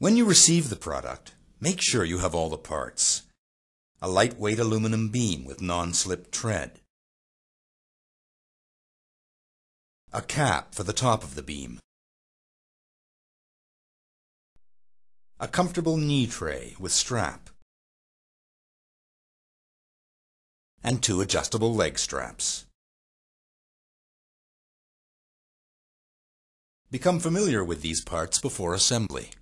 When you receive the product, make sure you have all the parts. A lightweight aluminum beam with non-slip tread. A cap for the top of the beam. A comfortable knee tray with strap. And two adjustable leg straps. Become familiar with these parts before assembly.